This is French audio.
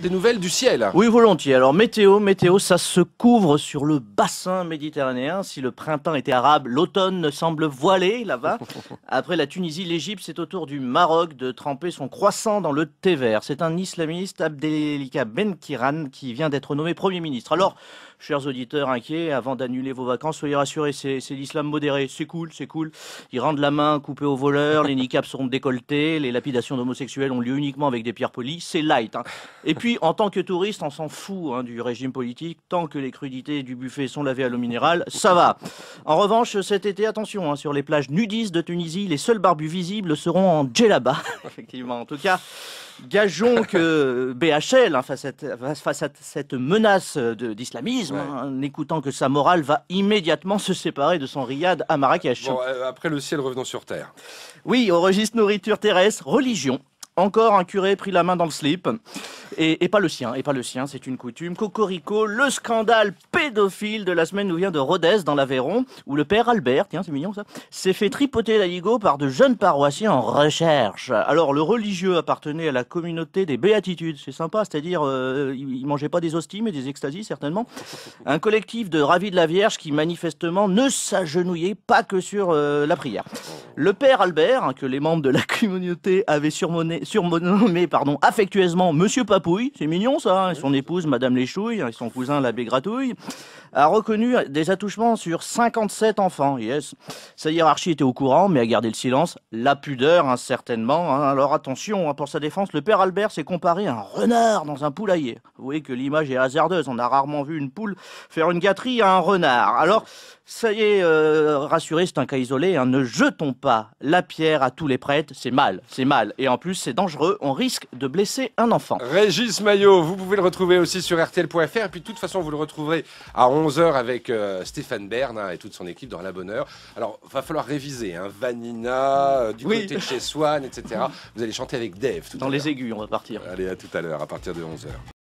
Des nouvelles du ciel. Oui, volontiers. Alors, météo, météo, ça se couvre sur le bassin méditerranéen. Si le printemps était arabe, l'automne semble voilé là-bas. Après la Tunisie, l'Égypte, c'est au tour du Maroc de tremper son croissant dans le thé vert. C'est un islamiste, Abdelika Benkiran, qui vient d'être nommé Premier ministre. Alors, chers auditeurs inquiets, avant d'annuler vos vacances, soyez rassurés, c'est l'islam modéré. C'est cool, c'est cool. Ils rendent la main coupée aux voleurs, les niqabs seront décolletés, les lapidations d'homosexuels ont lieu uniquement avec des pierres polies. C'est light. Hein. Et puis, puis, en tant que touriste, on s'en fout hein, du régime politique. Tant que les crudités du buffet sont lavées à l'eau minérale, ça va. En revanche, cet été, attention, hein, sur les plages nudistes de Tunisie, les seuls barbus visibles seront en djellaba. Effectivement, en tout cas. Gageons que BHL, hein, face, à, cette menace d'islamisme, n'écoutant que sa morale, va immédiatement se séparer de son riad à Marrakech. Euh, après le ciel, revenons sur Terre. Oui, au registre nourriture terrestre, religion. Encore un curé pris la main dans le slip. Et, pas le sien, et pas le sien, c'est une coutume. Cocorico, le scandale pédophile de la semaine nous vient de Rodez, dans l'Aveyron, où le père Albert, tiens, c'est mignon ça, s'est fait tripoter la ligo par de jeunes paroissiens en recherche. Alors, le religieux appartenait à la communauté des béatitudes. C'est sympa, c'est-à-dire, euh, il mangeait pas des hosties, mais des extasies, certainement. Un collectif de ravis de la Vierge qui, manifestement, ne s'agenouillait pas que sur euh, la prière. Le père Albert, hein, que les membres de la communauté avaient surnommé affectueusement Monsieur Papou, c'est mignon ça, et son épouse Madame Léchouille, et son cousin l'abbé Gratouille, a reconnu des attouchements sur 57 enfants, yes. Sa hiérarchie était au courant, mais a gardé le silence, la pudeur, hein, certainement. Hein. Alors attention, hein, pour sa défense, le père Albert s'est comparé à un renard dans un poulailler. Vous voyez que l'image est hasardeuse, on a rarement vu une poule faire une gâterie à un renard. Alors, ça y est, euh, rassurez, c'est un cas isolé, ne jetons pas la pierre à tous les prêtres, c'est mal, c'est mal. Et en plus, c'est dangereux, on risque de blesser un enfant. Régis Maillot, vous pouvez le retrouver aussi sur RTL.fr, et puis de toute façon, vous le retrouverez à 11h avec euh, Stéphane Bern hein, et toute son équipe dans La Bonne Heure. Alors, va falloir réviser, hein, Vanina, euh, du côté de chez Swan, etc. Vous allez chanter avec Dave. dans les aigus, on va partir. Allez, à tout à l'heure, à partir de 11h.